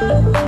Music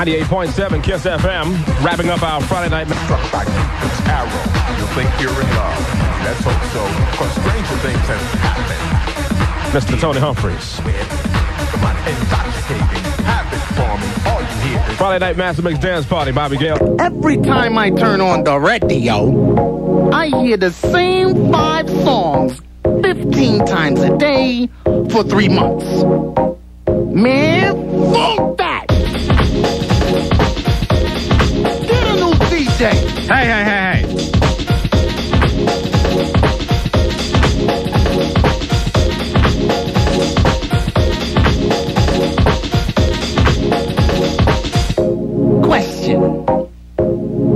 98.7 Kiss FM, wrapping up our Friday night. Struck by Cupid's arrow. You think you're in love. Let's hope so, because stranger things have happened. Mr. Tony Humphries. Come on, intoxicating habit forming. All you hear is Friday night Master Mix Dance Party, Bobby Gale. Every time I turn on the radio, I hear the same five songs 15 times a day for three months. Man, fuck Hey, hey, hey, hey. Question.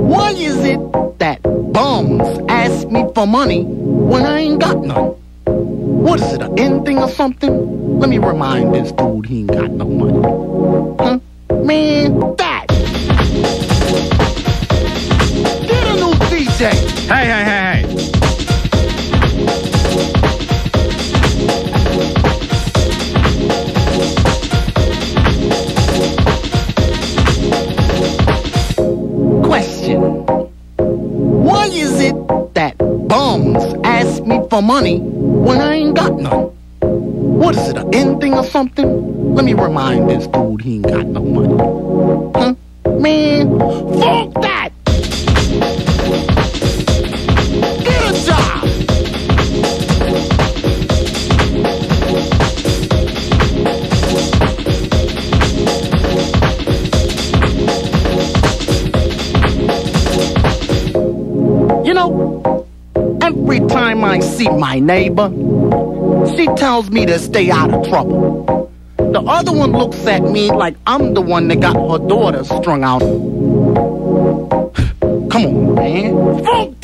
Why is it that bums ask me for money when I ain't got none? What is it, an end thing or something? Let me remind this dude he ain't got no money. Huh? Man, Why is it that bums ask me for money when I ain't got none? What is it, an thing or something? Let me remind this dude he ain't got no money. Huh? Man, fuck that! I see my neighbor, she tells me to stay out of trouble. The other one looks at me like I'm the one that got her daughter strung out. Come on, man.